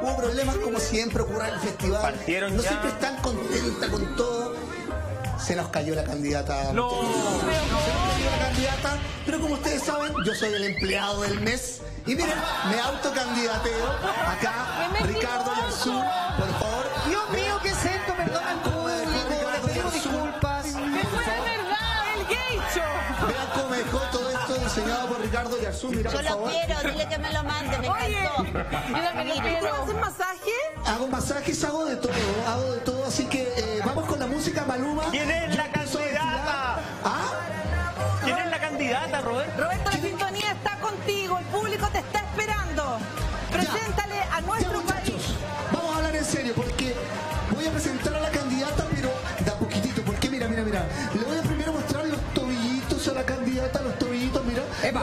hubo problemas como siempre ocurre en el festival. Partieron no ya. siempre están contenta con todo. Se nos cayó la candidata. No. Se nos cayó la candidata, pero como ustedes saben, yo soy el empleado del mes. Y miren, me autocandidateo acá, Ricardo Yarzú, por favor. Dios mío, ¿qué es esto? Perdona al público, les pedimos disculpas. ¡Que fue de verdad el gay diseñado por Ricardo Yarzú. Mira, Yo por lo favor. quiero, dile que me lo mande, me Oye, encantó. lo quiero. Mira. hacer masaje? Hago masajes, hago de todo, hago de todo, así que eh, Epa,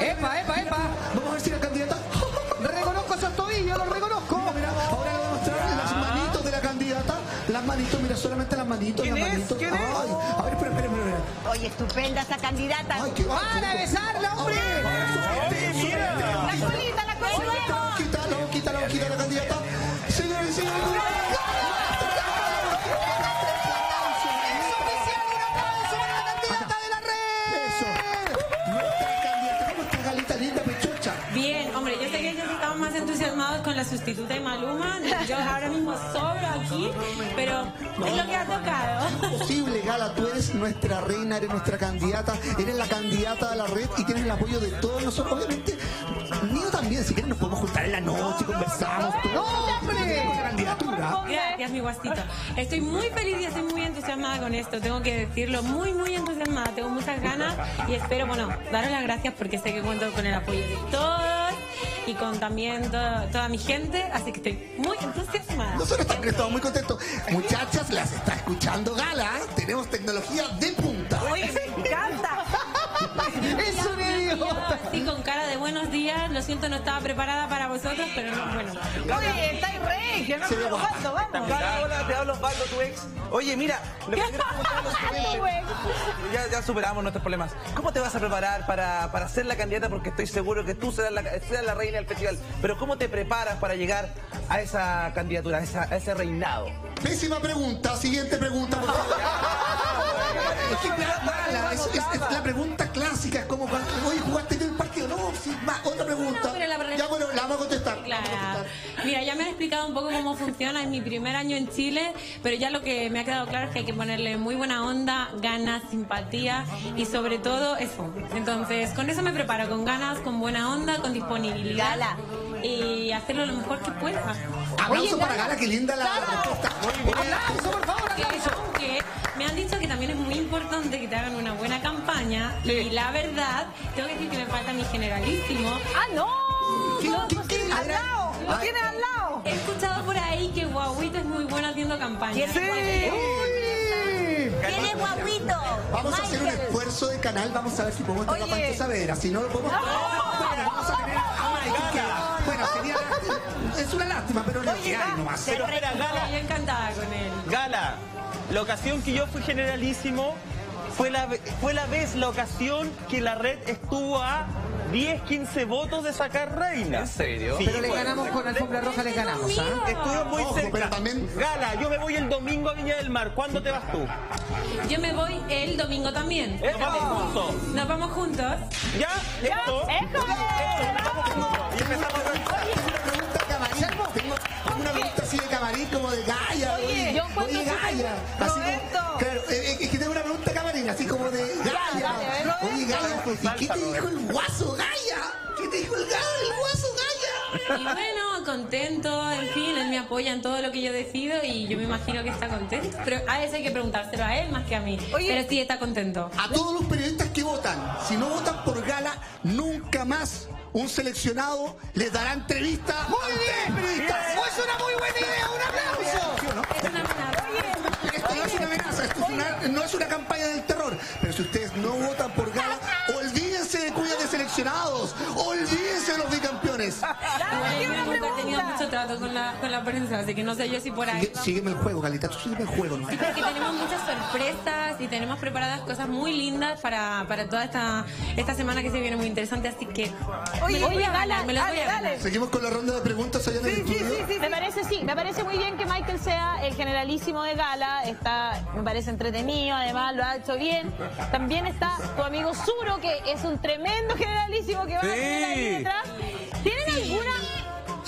epa, epa, epa. Vamos a ver si la candidata. Reconozco esos tobillos, los reconozco. Mira, mira, ahora le voy a mostrar las manitos de la candidata. Las manitos, mira, solamente las manitos, ¿Quién las es? manitos. ¿Quién es? Ay, a ver, espera, espera, espera. espera. Oye, estupenda esa candidata. Ay, qué ¡Para de besarla, hombre! La sustituta de Maluma. Yo ahora mismo sobro aquí, pero es lo que ha tocado. Posible, Gala, tú eres nuestra reina, eres nuestra candidata, eres la candidata de la red y tienes el apoyo de todos nosotros. Obviamente, mío también, si quieren nos podemos juntar en la noche, conversamos. ¡No, hombre! Candidatura. Gracias, mi guastito. Estoy muy feliz y estoy muy entusiasmada con esto, tengo que decirlo, muy, muy entusiasmada. Tengo muchas ganas y espero, bueno, daros las gracias porque sé que cuento con el apoyo de todos y con también to- toda mi gente, así que estoy muy entusiasmada. Nosotros también estamos muy contentos. Muchachas, las está escuchando Gala. Tenemos tecnología de punta. Oye, me encanta. ¡Es un idiota! Así con cara de buenos días, lo siento, no estaba preparada para vosotros, pero no, bueno. Oye, está en regio, no me. Osvaldo, vamos. Hola, hola, te hablo Osvaldo, tu ex. Oye, mira, lo que quiero preguntar lo ya, ya superamos nuestros problemas. ¿Cómo te vas a preparar para, para ser la candidata? Porque estoy seguro que tú serás la, serás la reina del festival. Pero ¿cómo te preparas para llegar a esa candidatura, a, esa- a ese reinado? Pésima pregunta. Siguiente pregunta, por favor. Es que es mala, es, es- es la pregunta clásica, es como cuando, oye, ¿jugaste bien el partido? No, sí, va, otra pregunta. No, la Ya, bueno, la vamos a contestar. Claro. la vamos a contestar. Mira, ya me han explicado un poco cómo funciona. Es mi primer año en Chile, pero ya lo que me ha quedado claro es que hay que ponerle muy buena onda, ganas, simpatía y sobre todo eso. Entonces, con eso me preparo, con ganas, con buena onda, con disponibilidad. Gala. Y hacerlo lo mejor que pueda. Aplauso para Gala, que linda la respuesta. ¡Aplauso, por favor, aplauso! que me han dicho que también es muy importante que te hagan una buena campaña y la verdad, tengo que decir que me falta mi generalísimo. ¡Ah, no! ¿Qué- No, qué- qué- al lado, lo Ay. tienes al lado. He escuchado por ahí que Guauito es muy bueno haciendo campaña. Sí. ¿Quién es guaguito? Vamos a hacer un esfuerzo de canal, vamos a ver si podemos tener a Oye. Pancho Saavedra. Si no lo podemos. Bueno, vamos a tener a Michael, Bueno, sería. Es una lástima, pero lo que hay nomás. Pero espera, Gala, Yo encantada con él. Gala, la ocasión que yo fui generalísimo fue la, fue la vez, la ocasión que la red estuvo a 10, 15 votos de sacar reina. ¿En serio? Pero le ganamos con alfombra roja, le ganamos, ¿ah? Estuvo muy Ojo, cerca. pero también- Gala, yo me voy el domingo a Viña del Mar. ¿Cuándo te vas tú? Yo me voy el domingo también. ¿Eh? Vamos juntos. Nos vamos juntos. ¿Ya? ¿Esto? ¡Eso! Como de Gaia. Oye, yo oye, Gaia. Así como- claro, eh, eh, es que tengo una pregunta camarín, así como de Gaia. dale, Oye, Gaia. ¿y qué te dijo el guaso Gaia? ¿Qué te dijo el, Gaia, el guaso Gaia? Y bueno, contento, en fin, él me apoya en todo lo que yo decido y yo me imagino que está contento. Pero a eso hay que preguntárselo a él más que a mí. Oye. Pero sí está contento. A todos los periodistas que votan, si no votan por Gala, nunca más un seleccionado les dará entrevista ¡Muy a bien! periodistas. ¡Es una muy buena idea! ¡Un aplauso! ¿Sí o no? Es una amenaza. Esto no es una amenaza, esto es una- no es una campaña del terror. Pero si ustedes no votan por Gala, olvídense de seleccionados, olvídense de los bicampeones. Yo nunca he tenido mucho trato con la, con la prensa, así que no sé yo si por ahí. Sigue- sígueme el juego, Galita, tú sígueme el juego. ¿no? Sí, porque tenemos muchas sorpresas y tenemos preparadas cosas muy lindas para, para toda esta, esta semana que se viene muy interesante, así que Oye, me lo voy oye, a ganar, Gala, me lo voy a ganar. dale. Seguimos con la ronda de preguntas allá en el Sí, sí, estudio. sí, sí. él sea el generalísimo de gala, está, me parece entretenido, además lo ha hecho bien. También está tu amigo Zuro, que es un tremendo generalísimo que va a tener ahí detrás. ¿Tienen alguna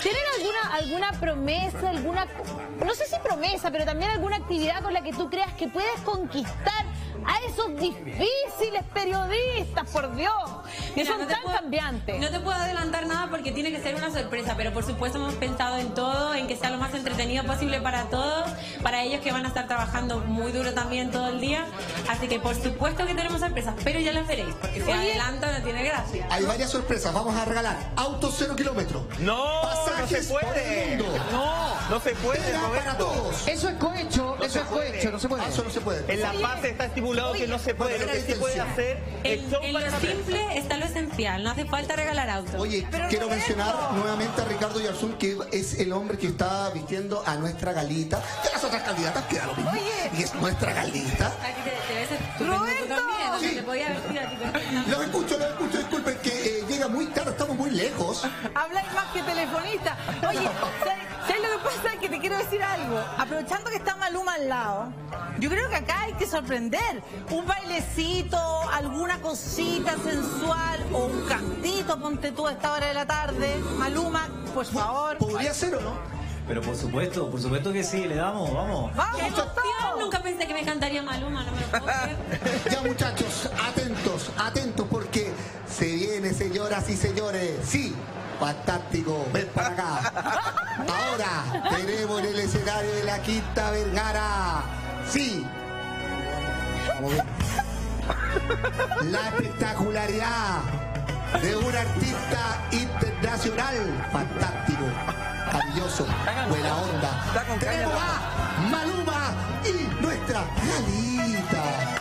¿Tienen alguna, alguna promesa, alguna, no sé si promesa, pero también alguna actividad con la que tú creas que puedes conquistar a esos difíciles periodistas, por Dios, que Mira, son no te tan puedo- cambiantes? No te puedo adelantar nada porque tiene que ser una sorpresa, pero por supuesto hemos pensado en todo, en que sea lo más entretenido posible para todos, para ellos que van a estar trabajando muy duro también todo el día. Así que por supuesto que tenemos sorpresas, pero ya las veréis, porque si Oye. adelanto no tiene gracia. Hay varias sorpresas. Vamos a regalar autos cero kilómetros. No, no se Pasajes por el mundo. No, no se puede, Roberto. todos. Eso es cohecho, eso es cohecho, no se puede. Ah, eso no se puede. En la base está estipulado que no se puede. Lo que sí puede hacer es En, lo simple está lo esencial, no hace falta regalar autos. Oye, quiero mencionar nuevamente a Ricardo Yarzún, que es el hombre que está vistiendo a nuestra galita. Que las otras candidatas queda lo mismo. Y es nuestra galita. A ti te, te ves ¡Roberto! también, o sea, Sí. te podía vestir a ti perfectamente. Los escucho, los escucho, disculpen que eh, muy tarde, estamos muy lejos. Habláis más que telefonista. Oye, ¿sabes, sabes lo que pasa? Que te quiero decir algo. Aprovechando que está Maluma al lado, yo creo que acá hay que sorprender. Un bailecito, alguna cosita sensual o un cantito, ponte tú a esta hora de la tarde. Maluma, por favor. ¿Podría ser o no? Pero por supuesto, por supuesto que sí, le damos, vamos. ¡Vamos. Nunca pensé que me cantaría Maluma, no me lo puedo creer. Ya muchachos, atentos, atentos porque viene, señoras y señores. Sí, fantástico, ven para acá. Ahora tenemos en el escenario de la Quinta Vergara. Sí. Vamos a ver. La espectacularidad de un artista internacional. Fantástico, maravilloso, buena onda. Tenemos a Maluma y nuestra Lalita.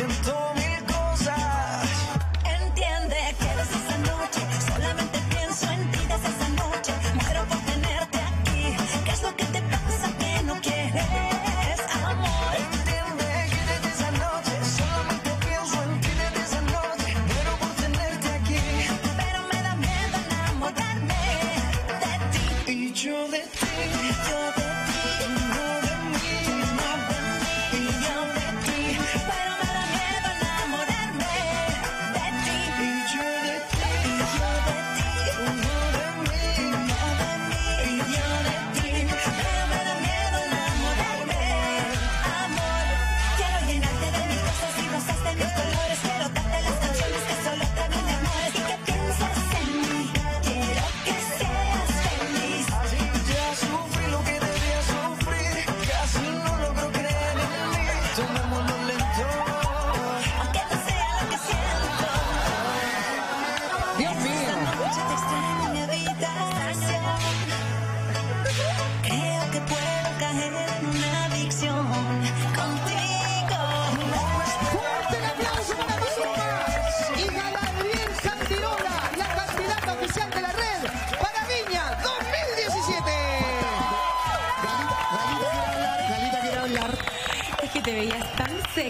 Siento mil cosas. Entiende que desde esa noche solamente pienso en ti. Desde esa noche muero por tenerte aquí. ¿Qué es lo que te pasa que no quieres amor? Entiende que desde esa noche solamente pienso en ti. Desde esa noche muero por tenerte aquí. Pero me da miedo enamorarme de ti. Y yo de ti, Yo de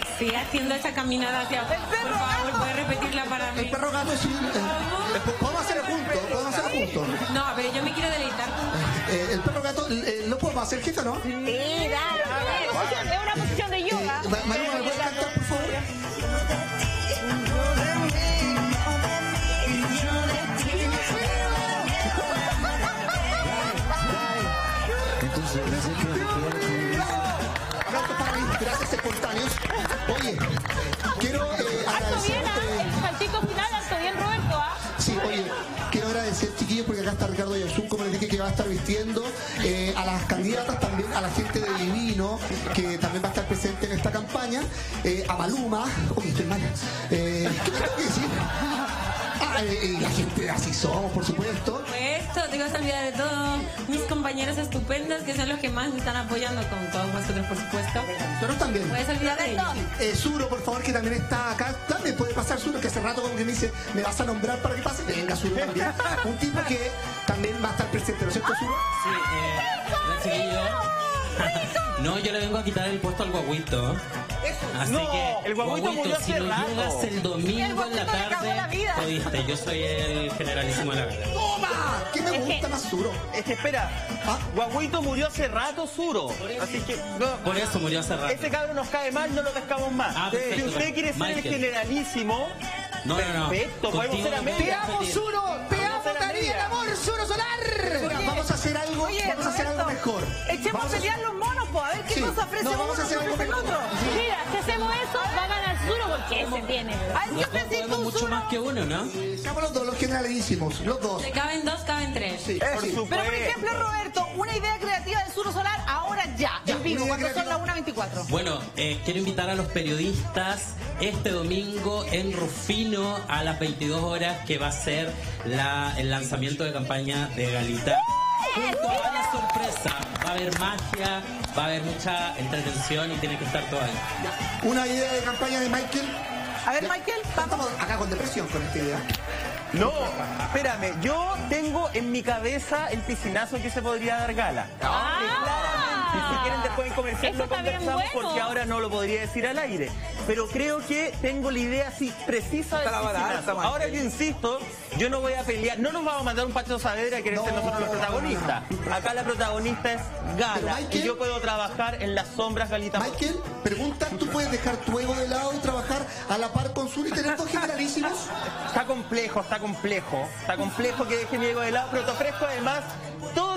sexy haciendo esa caminada hacia. Por favor, ¿puedes repetirla para mí? El perro gato sí. eh, podemos hacerlo juntos, podemos hacerlo juntos. No, pero yo me quiero deleitar con... Eh, el perro gato, eh, ¿lo podemos hacer, jefa, no? Sí, dale, es una posición- es una posición de yoga. Eh, Ma- Maluma, ¿me puedes cantar, por favor? Gracias espontáneos. Oye, quiero eh, agradecerte. Sí, oye, quiero agradecer, chiquillos, porque acá está Ricardo Yarzún, como les dije, que va a estar vistiendo eh, a las candidatas también, a la gente gente de Divino, que también va a estar presente en esta campaña, eh, a Maluma, oye, tu hermana, eh, ¿qué me tengo que decir? Y la gente Así Somos, por supuesto. Esto, te vas a olvidar de todos mis compañeros estupendos que son los que más me están apoyando con todos vosotros, por supuesto. Pero también. Puedes olvidar de ellos. Eh, Suro, por favor, que también está acá. También puede pasar Suro, que hace rato como que me dice, ¿me vas a nombrar para que pase? Venga, Suro también. Un tipo que también va a estar presente, ¿no es cierto, Suro? Sí, eh. No, yo le vengo a quitar el puesto al guaguito. Así No, que, el guaguito murió si hace no rato. llegas el El domingo en la tarde. Jodiste. Yo soy el generalísimo de la vida. ¡Toma! ¿Qué me gusta más Suro? Es que espera, ¿Ah? Guaguito murió hace rato, Suro. Así que, no, Por eso murió hace rato. ese cabrón nos cae mal, no lo pescamos más. Ah, perfecto, si usted quiere ser el Michael. generalísimo, No, no, no. perfecto, podemos Contigo ser no puedo Te amo. Suro. Te Vamos a amo, hacer Darío, amiga. amor, Suro Solar. Mira, vamos a hacer algo, Oye, vamos a hacer algo mejor. Echemos Vamos a pelear los monos, pues, a ver qué Sí. nos ofrece No, uno, vamos a hacer porque ese tiene. Ay, yo pensé tú, mucho más que uno, ¿no? Seamos los dos, los generalísimos, los dos. Se caben dos, caben tres. Sí, Por sí. supuesto. Pero por ejemplo, Roberto, una idea creativa de Suro Solar ahora ya, Ya, en vivo, cuando son las creativa. 1.24. Bueno, eh, quiero invitar a los periodistas este domingo en Rufino a las 22 horas que va a ser la, el lanzamiento de campaña de Galita. Junto a la sorpresa, va a haber magia, va a haber mucha entretención y tiene que estar todo ahí. Una idea de campaña de Michael. A ver, Michael, vamos. Estamos acá con depresión con esta idea. No, espérame, yo tengo en mi cabeza el piscinazo que se podría dar gala. Ah. Y si quieren después en comercial Eso lo conversamos bueno. porque ahora no lo podría decir al aire. Pero creo que tengo la idea así precisa del piscinazo. Ahora yo insisto, yo no voy a pelear, no nos vamos a mandar un Pacho Saavedra que No, ser nosotros los protagonistas. Acá la protagonista es Gala Michael- y yo puedo trabajar en las sombras Galita. Michael, pregunta, ¿tú puedes dejar tu ego de lado y trabajar a la par con Suro y tener dos generalísimos? Está complejo, está complejo. Está complejo que deje mi ego de lado, pero te ofrezco además todos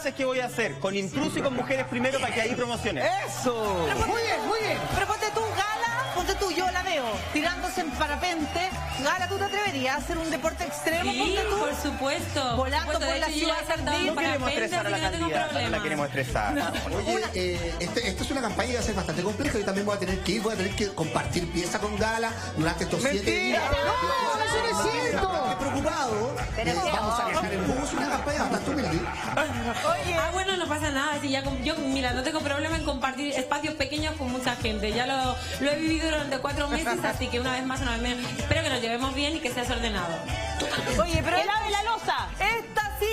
enlaces que voy a hacer con Intruso y con Mujeres Primero para que ahí promociones. ¡Eso! Muy bien, muy bien. Pero ponte tú, Gala, ponte tú, yo la veo, tirándose en parapente. Gala, ¿tú te atreverías a hacer un deporte extremo? Sí, ponte tú. por supuesto. Volando por supuesto. por De la hecho, yo ciudad No queremos estresar a la no candidata, no la queremos estresar. Oye, eh, este, esto es una campaña que va a ser bastante compleja y también voy a tener que ir, voy a tener que compartir pieza con Gala durante estos siete ¡Mentira! días. No, eso no es cierto. Preocupado. Eh, vamos a viajar en bus, una campaña bastante humilde. Ah, bueno, no pasa nada. Si ya, yo, mira, no tengo problema en compartir espacios pequeños con mucha gente. Ya lo, lo he vivido durante cuatro meses, así que una vez más, una vez menos. Espero que nos llevemos bien y que seas ordenado. Oye, pero Que lave la losa. esta sí